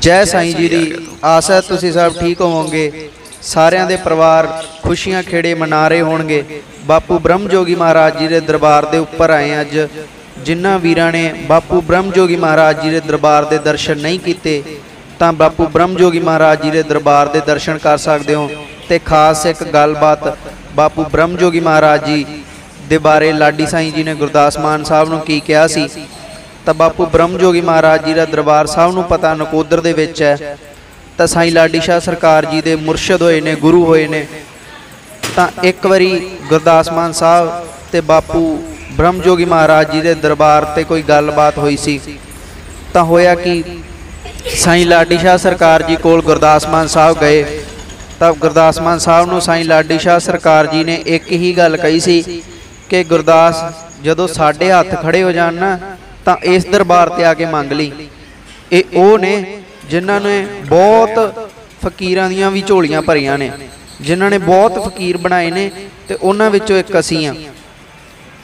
ਜੈ ਸਾਈਂ ਜੀ ਦੀ ਆਸ ਹੈ ਤੁਸੀਂ ਸਭ ਠੀਕ ਹੋਵੋਗੇ। ਸਾਰਿਆਂ ਦੇ ਪਰਿਵਾਰ ਖੁਸ਼ੀਆਂ ਖੇੜੇ ਮਨਾ ਰਹੇ ਹੋਣਗੇ। ਬਾਪੂ ਬ੍ਰਹਮਜੋਗੀ ਮਹਾਰਾਜ ਜੀ ਦੇ ਦਰਬਾਰ ਦੇ ਉੱਪਰ ਆਏ ਅੱਜ। ਜਿਨ੍ਹਾਂ ਵੀਰਾਂ ਨੇ ਬਾਪੂ ਬ੍ਰਹਮਜੋਗੀ ਮਹਾਰਾਜ ਜੀ ਦੇ ਦਰਬਾਰ ਦੇ ਦਰਸ਼ਨ ਨਹੀਂ ਕੀਤੇ, ਤਾਂ ਬਾਪੂ ਬ੍ਰਹਮਜੋਗੀ ਮਹਾਰਾਜ ਜੀ ਦੇ ਦਰਬਾਰ ਦੇ ਦਰਸ਼ਨ ਕਰ ਸਕਦੇ ਹੋ। ਤੇ ਖਾਸ ਇੱਕ ਗੱਲਬਾਤ ਬਾਪੂ ਬ੍ਰਹਮਜੋਗੀ ਮਹਾਰਾਜ ਜੀ ਦੇ ਬਾਰੇ ਲਾਡੀ ਸਾਈਂ ਜੀ ਨੇ ਗੁਰਦਾਸ ਮਾਨ ਸਾਹਿਬ ਨੂੰ ਕੀ ਕਿਹਾ ਸੀ? ਤਾਂ ਬਾਪੂ ਬ੍ਰਹਮਜੋਗੀ ਮਹਾਰਾਜ ਜੀ ਦਾ ਦਰਬਾਰ ਸਾਹਿਬ ਨੂੰ ਪਤਾ ਨਕੋਦਰ ਦੇ ਵਿੱਚ ਹੈ। ਤਾਂ ਸਾਈਂ ਲਾਡੀ ਸ਼ਾਹ ਸਰਕਾਰ ਜੀ ਦੇ ਮੁਰਸ਼ਿਦ ਹੋਏ ਨੇ, ਗੁਰੂ ਹੋਏ ਨੇ। ਤਾਂ ਇੱਕ ਵਾਰੀ ਗੁਰਦਾਸ ਮਾਨ ਸਾਹਿਬ ਤੇ ਬਾਪੂ ਬ੍ਰਹਮਜੋਗੀ ਮਹਾਰਾਜ ਜੀ ਦੇ ਦਰਬਾਰ ਤੇ ਕੋਈ ਗੱਲਬਾਤ ਹੋਈ ਸੀ। ਤਾਂ ਹੋਇਆ ਕਿ ਸਾਈ ਲਾਡੀ ਸ਼ਾਹ ਸਰਕਾਰ ਜੀ ਕੋਲ ਗੁਰਦਾਸ ਮਾਨ ਸਾਹਿਬ ਗਏ। ਤਾਂ ਗੁਰਦਾਸ ਮਾਨ ਸਾਹਿਬ ਨੂੰ ਸਾਈ ਲਾਡੀ ਸ਼ਾਹ ਸਰਕਾਰ ਜੀ ਨੇ ਇੱਕ ਹੀ ਗੱਲ ਕਹੀ ਸੀ ਕਿ ਗੁਰਦਾਸ ਜਦੋਂ ਸਾਡੇ ਹੱਥ ਖੜੇ ਹੋ ਜਾਣ ਨਾ ਤਾਂ ਇਸ ਦਰਬਾਰ ਤੇ ਆ ਕੇ ਮੰਗ ਲਈ। ਇਹ ਉਹ ਨੇ ਜਿਨ੍ਹਾਂ ਨੇ ਬਹੁਤ ਫਕੀਰਾਂ ਦੀਆਂ ਵੀ ਝੋਲੀਆਂ ਭਰੀਆਂ ਨੇ, ਜਿਨ੍ਹਾਂ ਨੇ ਬਹੁਤ ਫਕੀਰ ਬਣਾਏ ਨੇ ਤੇ ਉਹਨਾਂ ਵਿੱਚੋਂ ਇੱਕ ਅਸੀਂ ਆ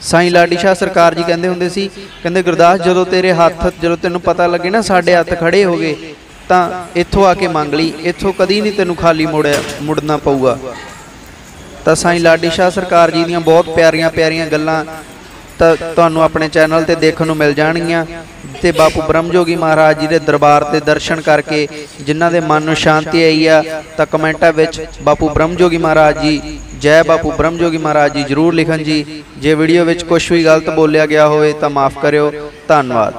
ਸਾਈਂ ਲਾਡੀ ਸ਼ਾਹ ਸਰਕਾਰ ਜੀ ਕਹਿੰਦੇ ਹੁੰਦੇ ਸੀ, ਕਹਿੰਦੇ ਗੁਰਦਾਸ, ਜਦੋਂ ਤੇਰੇ ਹੱਥ, ਜਦੋਂ ਤੈਨੂੰ ਪਤਾ ਲੱਗੇ ਨਾ ਸਾਡੇ ਹੱਥ ਖੜੇ ਹੋ ਗਏ, ਤਾਂ ਇੱਥੋਂ ਆ ਕੇ ਮੰਗ ਲਈ, ਇੱਥੋਂ ਕਦੀ ਨਹੀਂ ਤੈਨੂੰ ਖਾਲੀ ਮੁੜਿਆ, ਮੁੜਨਾ ਪਊਗਾ। ਤਾਂ ਸਾਈਂ ਲਾਡੀ ਸ਼ਾਹ ਸਰਕਾਰ ਜੀ ਦੀਆਂ ਬਹੁਤ ਪਿਆਰੀਆਂ ਪਿਆਰੀਆਂ ਗੱਲਾਂ ਤੁਹਾਨੂੰ ਆਪਣੇ ਚੈਨਲ ਤੇ ਦੇਖਣ ਨੂੰ ਮਿਲ ਜਾਣਗੀਆਂ। ਤੇ ਬਾਪੂ ਬ੍ਰਹਮਜੋਗੀ ਮਹਾਰਾਜ ਜੀ ਦੇ ਦਰਬਾਰ ਤੇ ਦਰਸ਼ਨ ਕਰਕੇ ਜਿਨ੍ਹਾਂ ਦੇ ਮਨ ਨੂੰ ਸ਼ਾਂਤੀ ਆਈ ਆ, ਤਾਂ ਕਮੈਂਟਾਂ ਵਿੱਚ ਬਾਪੂ ਬ੍ਰਹਮਜੋਗੀ ਮਹਾਰਾਜ ਜੀ, ਜੈ ਬਾਪੂ ਬ੍ਰਹਮਜੋਗੀ ਮਹਾਰਾਜ ਜੀ ਜਰੂਰ ਲਿਖਣ ਜੀ। ਜੇ ਵੀਡੀਓ ਵਿੱਚ ਕੁਝ ਵੀ ਗਲਤ ਬੋਲਿਆ ਗਿਆ ਹੋਵੇ ਤਾਂ ਮਾਫ ਕਰਿਓ। ਧੰਨਵਾਦ।